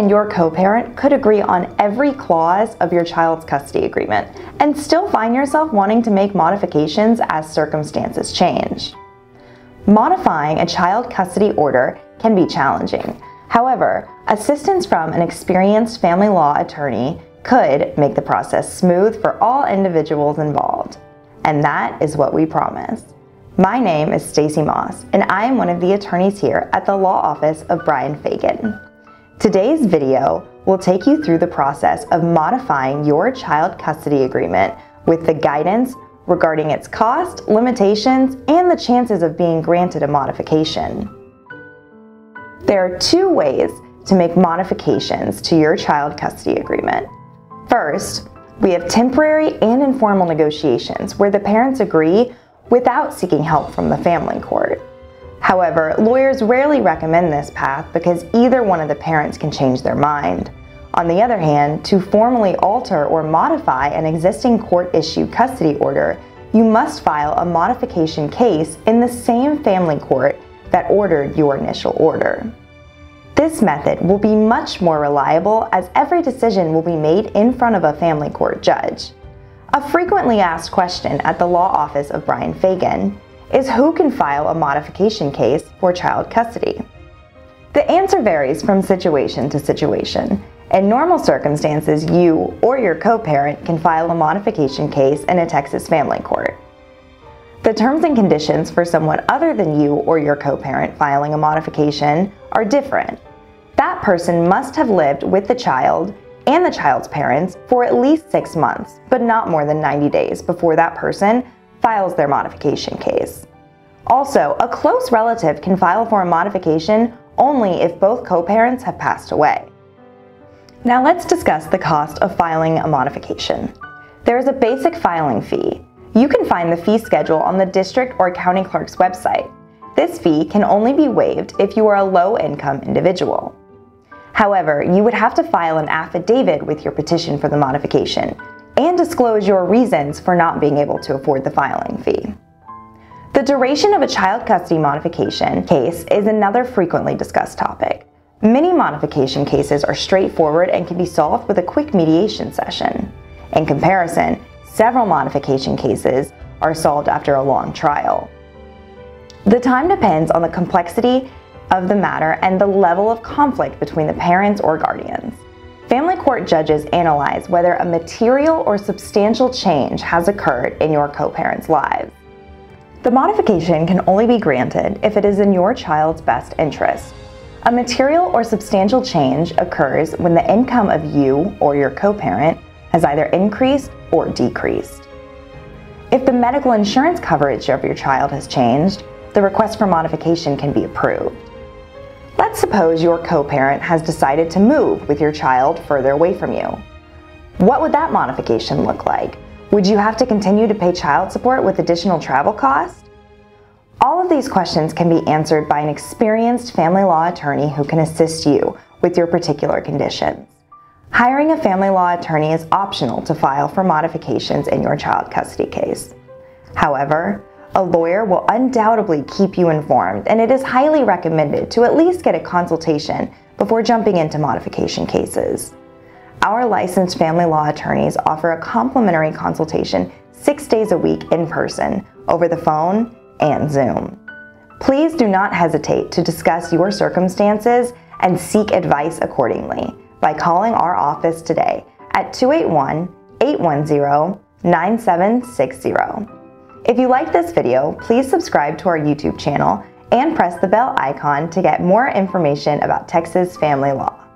and your co-parent could agree on every clause of your child's custody agreement and still find yourself wanting to make modifications as circumstances change. Modifying a child custody order can be challenging. However, assistance from an experienced family law attorney could make the process smooth for all individuals involved. And that is what we promise. My name is Stacie Moss, and I am one of the attorneys here at the law office of Bryan Fagan. Today's video will take you through the process of modifying your child custody agreement with the guidance regarding its cost, limitations, and the chances of being granted a modification. There are two ways to make modifications to your child custody agreement. First, we have temporary and informal negotiations where the parents agree without seeking help from the family court. However, lawyers rarely recommend this path because either one of the parents can change their mind. On the other hand, to formally alter or modify an existing court-issued custody order, you must file a modification case in the same family court that ordered your initial order. This method will be much more reliable as every decision will be made in front of a family court judge. A frequently asked question at the law office of Bryan Fagan is who can file a modification case for child custody. The answer varies from situation to situation. In normal circumstances, you or your co-parent can file a modification case in a Texas family court. The terms and conditions for someone other than you or your co-parent filing a modification are different. That person must have lived with the child and the child's parents for at least six months, but not more than 90 days before that person files their modification case. Also, a close relative can file for a modification only if both co-parents have passed away. Now let's discuss the cost of filing a modification. There is a basic filing fee. You can find the fee schedule on the district or county clerk's website. This fee can only be waived if you are a low-income individual. However, you would have to file an affidavit with your petition for the modification and disclose your reasons for not being able to afford the filing fee. The duration of a child custody modification case is another frequently discussed topic. Many modification cases are straightforward and can be solved with a quick mediation session. In comparison, several modification cases are solved after a long trial. The time depends on the complexity of the matter and the level of conflict between the parents or guardians. Family court judges analyze whether a material or substantial change has occurred in your co-parents' lives. The modification can only be granted if it is in your child's best interest. A material or substantial change occurs when the income of you or your co-parent has either increased or decreased. If the medical insurance coverage of your child has changed, the request for modification can be approved. Let's suppose your co-parent has decided to move with your child further away from you. What would that modification look like? Would you have to continue to pay child support with additional travel costs? All of these questions can be answered by an experienced family law attorney who can assist you with your particular conditions. Hiring a family law attorney is optional to file for modifications in your child custody case. However, a lawyer will undoubtedly keep you informed, and it is highly recommended to at least get a consultation before jumping into modification cases. Our licensed family law attorneys offer a complimentary consultation six days a week in person, over the phone, and Zoom. Please do not hesitate to discuss your circumstances and seek advice accordingly by calling our office today at 281 810 9760. If you liked this video, please subscribe to our YouTube channel and press the bell icon to get more information about Texas family law.